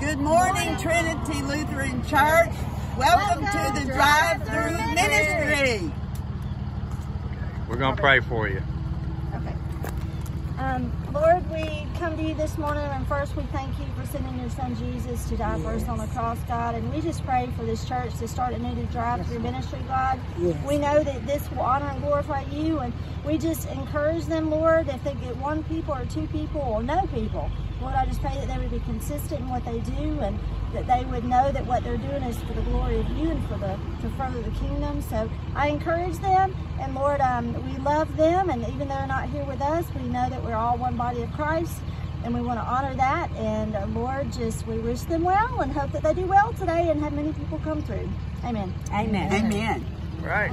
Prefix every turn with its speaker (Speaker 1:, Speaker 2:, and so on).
Speaker 1: Good morning, Trinity Lutheran Church. Welcome, Welcome to the Drive Through Ministry.
Speaker 2: We're going to pray for you.
Speaker 3: Okay. Um, Lord, we come to you this morning, and first we thank you for sending your son Jesus to die yes. for us on the cross, God. And we just pray for this church to start a new drive through ministry, God. Yes. We know that this will honor and glorify you, and we just encourage them, Lord, if they get one people or two people or no people. Lord, I just pray that they would be consistent in what they do and that they would know that what they're doing is for the glory of you and for the to further the kingdom. So I encourage them, and Lord, um, we love them, and even though they're not here with us, we know that we're all one body of Christ, and we want to honor that. And uh, Lord, just we wish them well and hope that they do well today and have many people come through. Amen.
Speaker 1: Amen. Amen.
Speaker 2: Right.